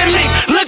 and me.